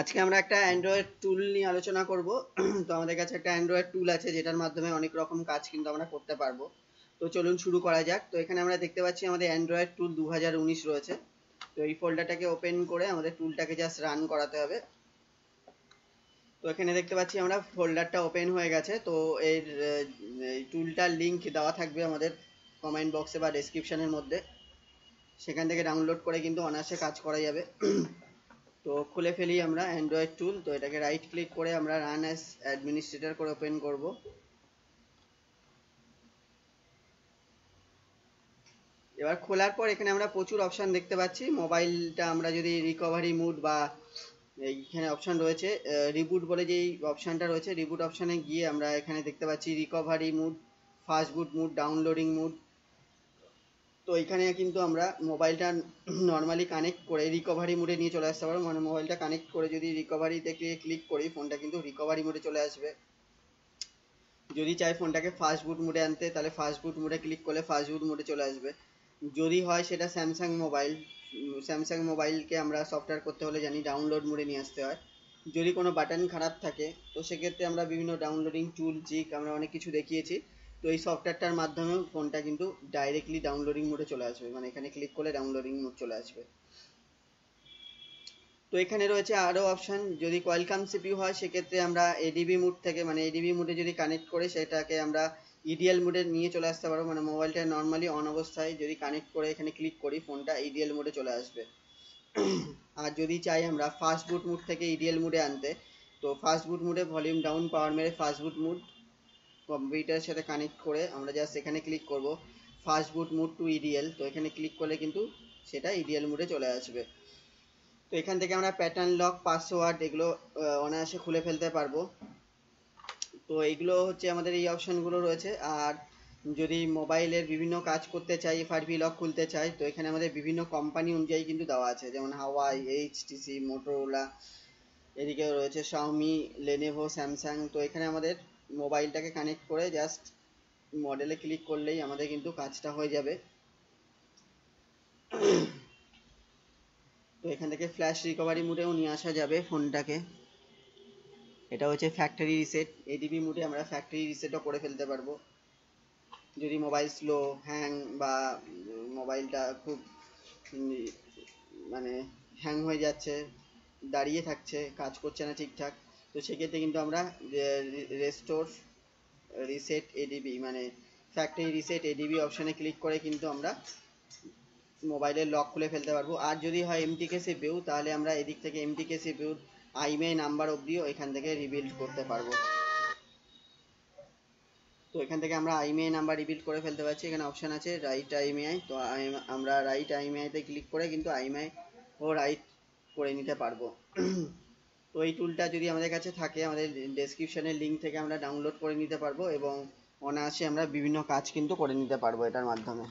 আজকে আমরা একটা অ্যান্ড্রয়েড টুল নিয়ে আলোচনা করব। তো আমাদের কাছে একটা অ্যান্ড্রয়েড টুল আছে, যেটার মাধ্যমে অনেক রকম কাজ কিন্তু আমরা করতে পারব। তো চলুন শুরু করা যাক। তো এখানে আমরা দেখতে পাচ্ছি আমাদের অ্যান্ড্রয়েড টুল দু হাজার উনিশ রয়েছে। তো এই ফোল্ডারটাকে ওপেন করে আমাদের টুলটাকে জাস্ট রান করাতে হবে। তো এখানে দেখতে পাচ্ছি আমরা ফোল্ডারটা ওপেন হয়ে গেছে। তো এর টুলটার লিংক দেওয়া থাকবে আমাদের কমেন্ট বক্সে বা ডেসক্রিপশনের মধ্যে। সেখান থেকে ডাউনলোড করে কিন্তু অনায়াসে কাজ করা যাবে। তো খুলে ফেলি আমরা অ্যান্ড্রয়েড টুল তো এটাকে রাইট ক্লিক করে আমরা রান অ্যাজ অ্যাডমিনিস্ট্রেটর করে ওপেন করব। এবার খোলার পর এখানে আমরা প্রচুর অপশন দেখতে পাচ্ছি। মোবাইলটা আমরা যদি রিকভারি মুড বা এইখানে অপশন রয়েছে রিবুট বলে যেই অপশনটা রয়েছে রিবুট অপশনে গিয়ে আমরা এখানে দেখতে পাচ্ছি recovery mode fast boot mode downloading mode তো এখানে কিন্তু আমরা মোবাইলটা নর্মালি কানেক্ট করে রিকভারি মোডে নিয়ে চলে আসতে পারব। মানে মোবাইলটা কানেক্ট করে যদি রিকভারিতে ক্লিক করি ফোনটা কিন্তু রিকভারি মোডে চলে আসবে। যদি চাই ফোনটাকে ফাস্ট বুট মোডে আনতে, তাহলে ফাস্ট বুট মোডে ক্লিক করলে ফাস্ট বুট মোডে চলে আসবে। যদি হয় সেটা স্যামসাং মোবাইল স্যামসাং মোবাইলকে আমরা সফটওয়্যার করতে হলে জানি ডাউনলোড মোডে নিয়ে আসতে হয়। যদি কোনো বাটন খারাপ থাকে, তো সেক্ষেত্রে আমরা বিভিন্ন ডাউনলোডিং টুল চিক আমরা অনেক কিছু দেখিয়েছি। তো এই সফটওয়্যারটার মাধ্যমেও ফোনটা কিন্তু ডাইরেক্টলি ডাউনলোডিং মোডে চলে আসবে। মানে এখানে ক্লিক করলে ডাউনলোডিং মোড চলে আসবে। তো এখানে রয়েছে আরও অপশান যদি কোয়ালকাম সিপিইউ হয়, সেক্ষেত্রে আমরা এডিবি মুড থেকে মানে এডিবি মুডে যদি কানেক্ট করে, সেটাকে আমরা ইডিএল মোডে নিয়ে চলে আসতে পারব। মানে মোবাইলটা নর্মালি অন অবস্থায় যদি কানেক্ট করে এখানে ক্লিক করি ফোনটা ইডিএল মোডে চলে আসবে। আর যদি চাই আমরা ফাস্ট বুট মুড থেকে ইডিএল মোডে আনতে, তো ফাস্ট বুট মুডে ভলিউম ডাউন পাওয়ার মেরে ফাস্ট বুট মুড কম্পিউটারের সাথে কানেক্ট করে আমরা জাস্ট এখানে ক্লিক করব। Fast boot mode to EDL তো এখানে ক্লিক করলে কিন্তু সেটা ইডিএল মোডে চলে আসবে। তো এখান থেকে আমরা প্যাটার্ন লক পাসওয়ার্ড এগুলো অনায়াসে খুলে ফেলতে পারব। তো এগুলো হচ্ছে আমাদের এই অপশানগুলো রয়েছে। আর যদি মোবাইলের বিভিন্ন কাজ করতে চাই এফআরপি লক খুলতে চাই, তো এখানে আমাদের বিভিন্ন কোম্পানি অনুযায়ী কিন্তু দেওয়া আছে। যেমন হাওয়াই এইচটিসি মোটোরোলা এদিকে রয়েছে শাওমি লেনেভো স্যামসাং তো এখানে আমাদের মোবাইলটাকে কানেক্ট করে জাস্ট মডেলে ক্লিক করলেই আমাদের কিন্তু কাজটা হয়ে যাবে। তো এখান থেকে ফ্ল্যাশ রিকভারি মুডেও নিয়ে আসা যাবে ফোনটাকে। এটা হচ্ছে ফ্যাক্টরি রিসেট এডিবি মুডে আমরা ফ্যাক্টরি রিসেটও করে ফেলতে পারব। যদি মোবাইল স্লো হ্যাং বা মোবাইলটা খুব মানে হ্যাং হয়ে যাচ্ছে, দাঁড়িয়ে থাকছে, কাজ করছে না ঠিকঠাক তো সেক্ষেত্রে কিন্তু আমরা রেস্টোর রিসেট এডিবি মানে ফ্যাক্টরি রিসেট এডিবি অপশানে ক্লিক করে কিন্তু আমরা মোবাইলের লক খুলে ফেলতে পারব। আর যদি হয় এমটিকে সিপিউ তাহলে আমরা এদিক থেকে এমটিকে সিপিউ আইএমআই নাম্বার অবধিও এখান থেকে রিবিল্ড করতে পারব। তো এখান থেকে আমরা আইএমআই নাম্বার রিবিল্ড করে ফেলতে পারছি। এখানে অপশান আছে রাইট আইএমআই তো আমরা রাইট আইএমআইতে ক্লিক করে কিন্তু আইএমআই ও রাইট করে নিতে পারব। তো এই টুলটা যদি আমাদের কাছে থাকে, আমাদের ডেসক্রিপশনের লিঙ্ক থেকে আমরা ডাউনলোড করে নিতে পারব এবং অনায়াসে আমরা বিভিন্ন কাজ কিন্তু করে নিতে পারব এটার মাধ্যমে।